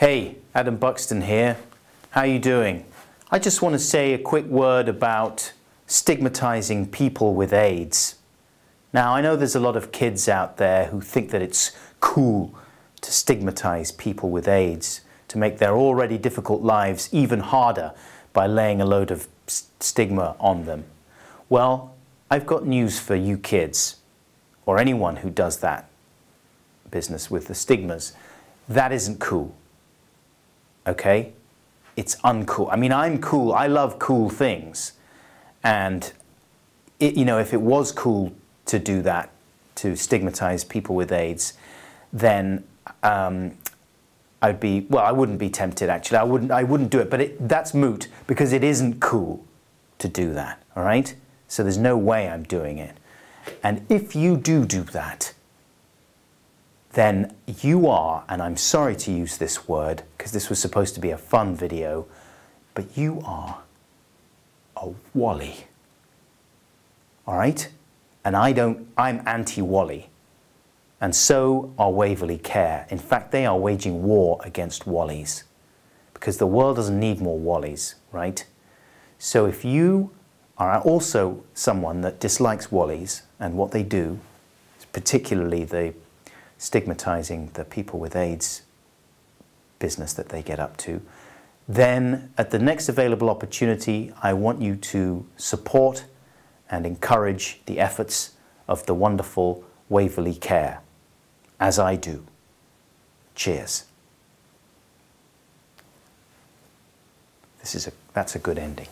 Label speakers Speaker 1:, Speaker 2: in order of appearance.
Speaker 1: Hey, Adam Buxton here. How are you doing? I just want to say a quick word about stigmatizing people with AIDS. Now, I know there's a lot of kids out there who think that it's cool to stigmatize people with AIDS, to make their already difficult lives even harder by laying a load of stigma on them. Well, I've got news for you kids, or anyone who does that business with the stigmas. That isn't cool. Okay? It's uncool. I mean, I'm cool. I love cool things. And, it, you know, if it was cool to do that, to stigmatize people with AIDS, then um, I'd be, well, I wouldn't be tempted actually. I wouldn't, I wouldn't do it, but it, that's moot because it isn't cool to do that, all right? So there's no way I'm doing it. And if you do do that, then you are, and I'm sorry to use this word because this was supposed to be a fun video, but you are a wally. All right? And I don't, I'm anti wally. And so are Waverley Care. In fact, they are waging war against wallies because the world doesn't need more wallies, right? So if you are also someone that dislikes wallies and what they do, particularly the stigmatizing the people with AIDS business that they get up to, then at the next available opportunity, I want you to support and encourage the efforts of the wonderful Waverley Care, as I do. Cheers. This is a, that's a good ending.